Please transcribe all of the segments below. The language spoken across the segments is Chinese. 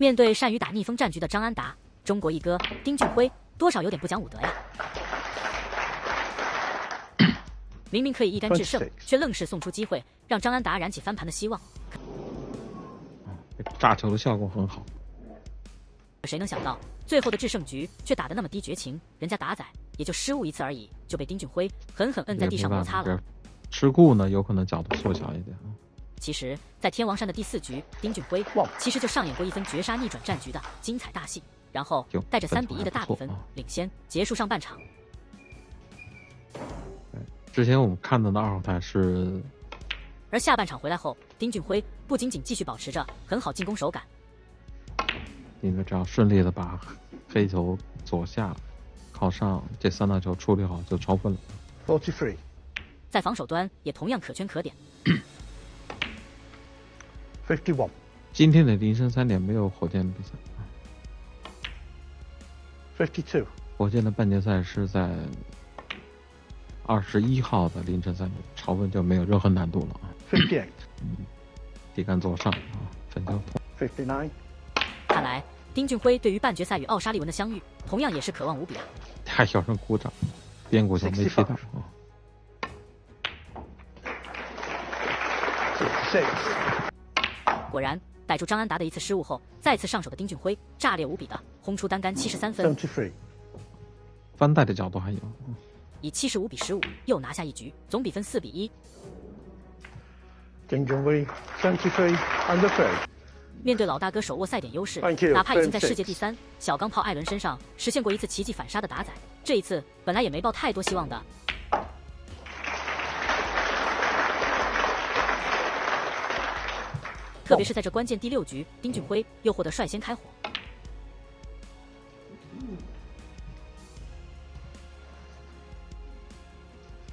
面对善于打逆风战局的张安达，中国一哥丁俊晖多少有点不讲武德呀。明明可以一杆制胜，却愣是送出机会，让张安达燃起翻盘的希望。炸球的效果很好。谁能想到最后的制胜局却打得那么低绝情？人家打仔也就失误一次而已，就被丁俊晖狠狠摁在地上摩擦了。持固呢，有可能角度缩小一点。其实，在天王山的第四局，丁俊晖其实就上演过一分绝杀逆转战局的精彩大戏，然后带着三比一的大比分领先结束上半场。之前我们看到的二号台是，而下半场回来后，丁俊晖不仅仅继续保持着很好进攻手感，因为只要顺利的把黑球左下靠上这三大球处理好就超分了。Forty three，在防守端也同样可圈可点。Fifty one，今天的凌晨三点没有火箭的比赛。Fifty two，火箭的半决赛是在。二十一号的凌晨三点，超分就没有任何难度了啊。Fifty eight，嗯，底杆左上啊，粉交通。Fifty nine，看来丁俊晖对于半决赛与奥沙利文的相遇，同样也是渴望无比啊。太小声鼓掌，边鼓球没踢到啊。果然，逮住张安达的一次失误后，再次上手的丁俊晖炸裂无比的轰出单杆七十三分。翻带的角度还有。以七十五比十五又拿下一局，总比分四比一。丁俊晖，seventy three under three。面对老大哥手握赛点优势，哪怕已经在世界第三小钢炮艾伦身上实现过一次奇迹反杀的打仔，这一次本来也没抱太多希望的。特别是在这关键第六局，丁俊晖又获得率先开火。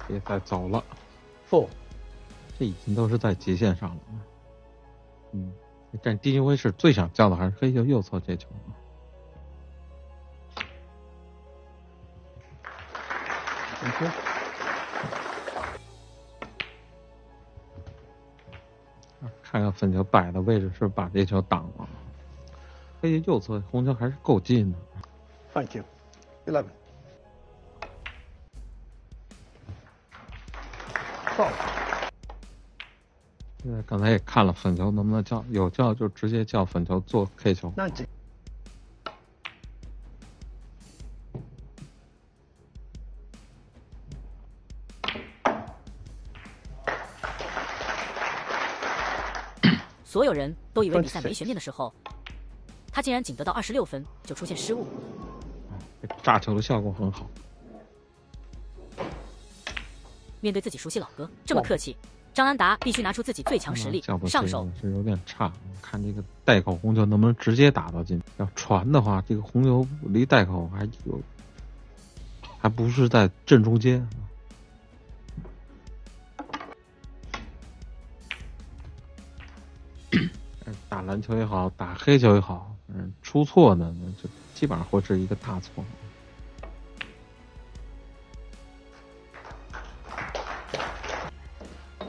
别再走了，four，这已经都是在极限上了啊。嗯，但丁俊晖是最想叫的还是黑球右侧接球啊？看看粉球摆的位置是把这球挡了，黑球右侧红球还是够近的。Thank you, eleven. 现在刚才也看了粉球能不能叫，有叫就直接叫粉球做 K 球。那这所有人都以为比赛没悬念的时候，他竟然仅得到二十六分就出现失误。炸球的效果很好。面对自己熟悉老哥这么客气，张安达必须拿出自己最强实力上手。是有点差，看这个袋口红球能不能直接打到进。要传的话，这个红球离袋口还有，还不是在正中间。打篮球也好，打黑球也好，嗯，出错呢，就基本上会是一个大错。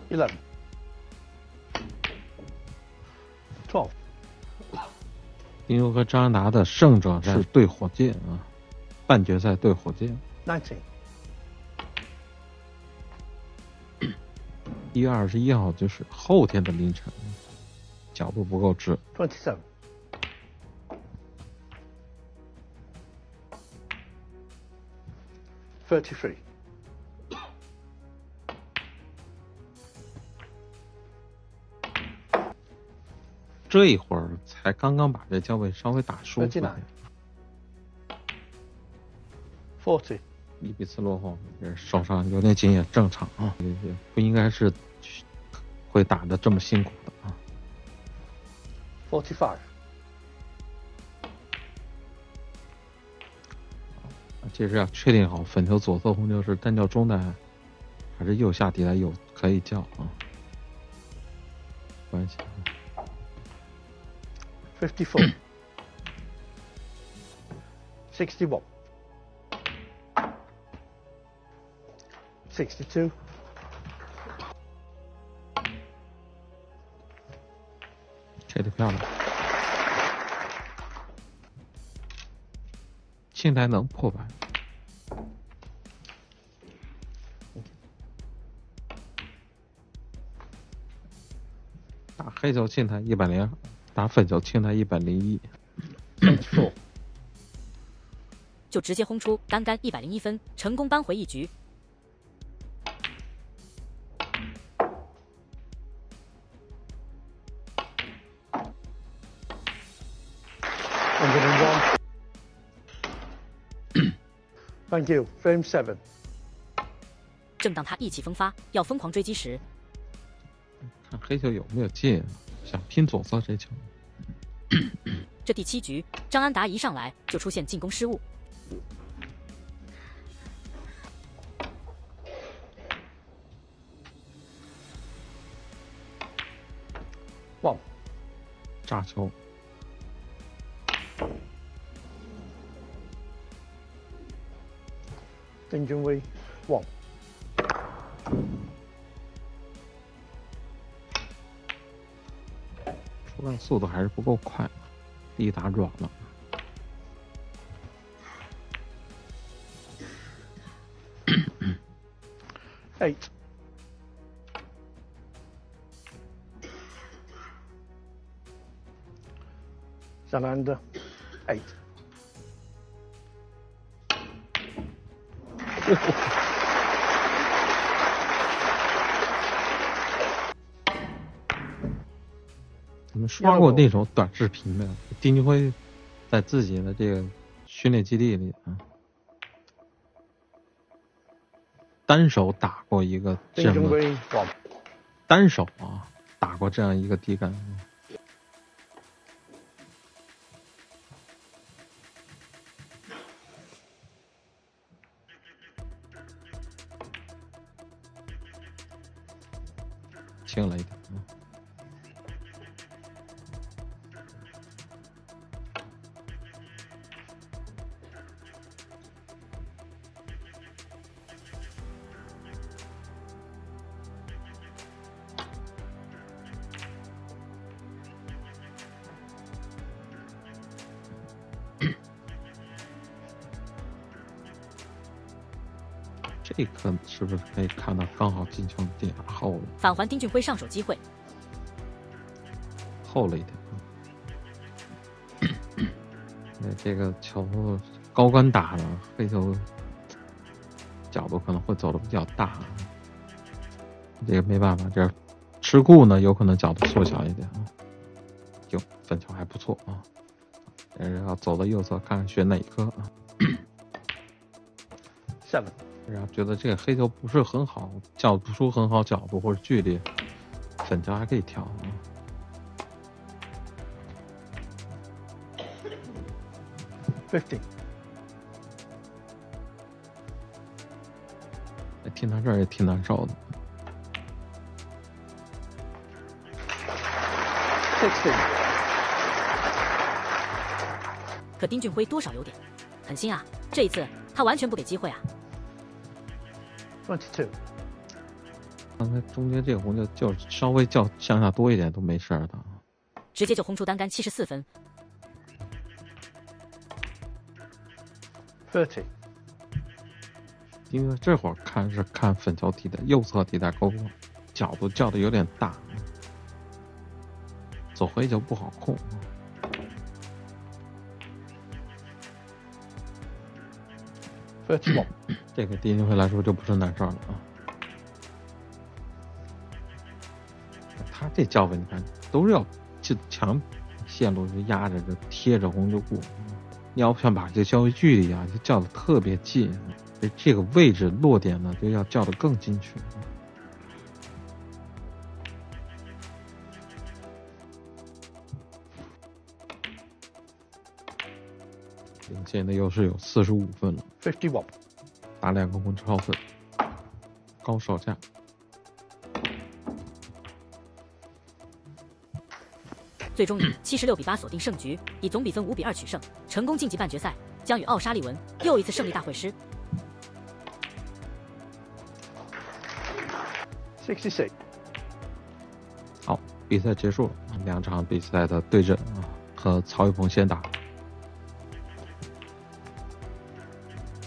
Eleven, twelve。丁优和张安达的胜者是对火箭啊，半决赛对火箭。Nineteen。一月二十一号就是后天的凌晨，角度不够直。Twenty-seven。Thirty-three。这一会儿才刚刚把这交位稍微打输。Forty，一比四落后，手上有点紧也正常啊，也也不应该是会打的这么辛苦的啊。Forty five，这是要确定好粉球左侧红球是单叫中单还是右下底来有可以叫啊？关系。Fifty-four, sixty-one, sixty-two, 漂亮青苔能破百。打黑球青苔一百零二打粉球青苔一百零一。就直接轰出单杆一百零一分成功扳回一局。Thank you. Frame seven. 正当他意气风发，要疯狂追击时，看黑球有没有进，想拼左侧这球。这第七局，张安达一上来就出现进攻失误。哇，炸球！丁俊威，哇，出来速度还是不够快，一打软了。Eight. Zalanda, eight. 你们刷过那种短视频没有？丁俊晖在自己的这个训练基地里啊，单手打过一个这么单手啊，打过这样一个低杆。轻了一点嗯。这颗是不是可以看到刚好进球点后了？返还丁俊晖上手机会，厚了一点啊。那这个球高杆打的黑球角度可能会走的比较大，这个没办法，这吃库呢有可能角度缩小一点啊。就粉球还不错啊，但是要走到右侧看看选哪一颗啊。下面。然后觉得这个黑球不是很好，叫不出很好角度或者距离，粉球还可以调啊。Fifty。听到这儿也挺难受的。Sixty。可丁俊晖多少有点狠心啊！这一次他完全不给机会啊！Twenty two。刚才中间这个红就就稍微叫向下多一点都没事的，直接就轰出单杆七十四分。Thirty。因为这会儿看是看粉球底的右侧地带勾勾，角度叫的有点大，走回球不好控。Thirty one。这个丁俊晖来说就不是难事儿了啊！他这叫法你看都是要就强线路就压着就贴着红就过，你要想把这交易距离啊就叫的特别近，这这个位置落点呢就要叫的更精确。领先的优势有四十五分了，fifty one。打两个红超粉，高少价。最终以七十六比八锁定胜局，以总比分五比二取胜，成功晋级半决赛，将与奥沙利文又一次胜利大会师。Sixty six。好，比赛结束了，两场比赛的对阵啊，和曹宇鹏先打。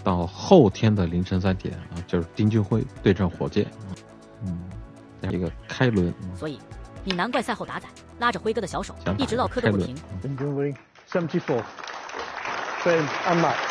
到后天的凌晨三点啊，就是丁俊晖对阵火箭，嗯，一个开轮。所以，你难怪赛后打仔拉着辉哥的小手，一直唠嗑个不停。丁俊晖，seventy four，same unmatched。